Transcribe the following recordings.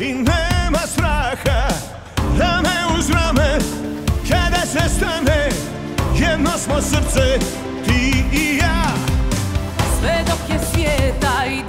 I nema straha Rame uz rame Kada se stane Jedno smo srce Ti i ja. Sve dok je svijeta i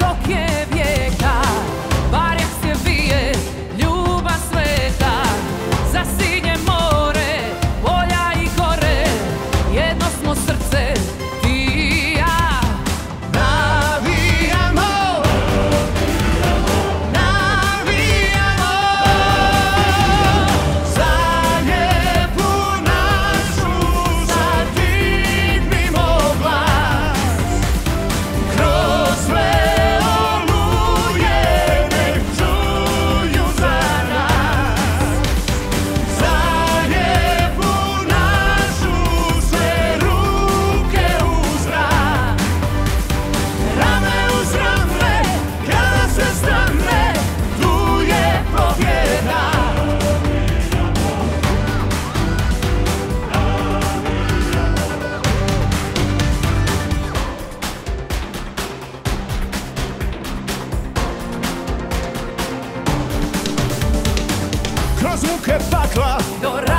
bazukę pakla do rana.